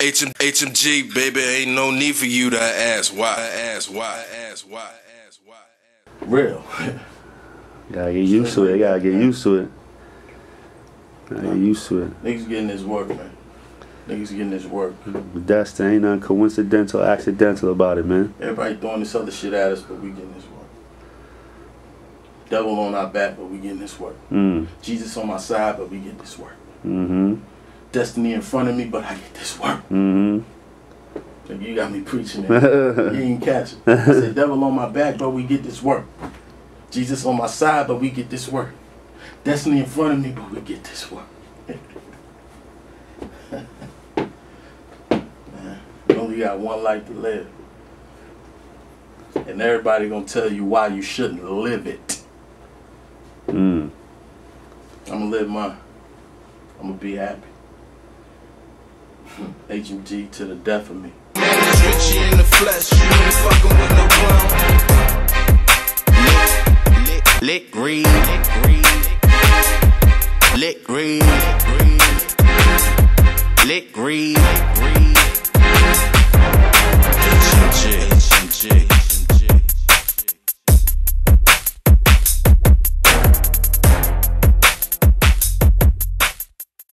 HM, HMG, baby, ain't no need for you to ask why, ask why, ask why, ask why. Ask. Real. Gotta get used to it. Gotta get used to it. Gotta get used to it. Niggas getting this work, man. Niggas getting this work. But that's there ain't nothing coincidental, accidental about it, man. Everybody throwing this other shit at us, but we getting this work. Devil on our back, but we getting this work. Mm. Jesus on my side, but we getting this work. Mm-hmm. Destiny in front of me, but I get this work. Mm-hmm. Nigga, you got me preaching it. you ain't catch it. I said, devil on my back, but we get this work. Jesus on my side, but we get this work. Destiny in front of me, but we get this work. Man, you only got one life to live. And everybody gonna tell you why you shouldn't live it. Mm. I'm gonna live mine. I'm gonna be happy. HMG to the death of me. Richie in. Lick, lick, lick, lick, lick.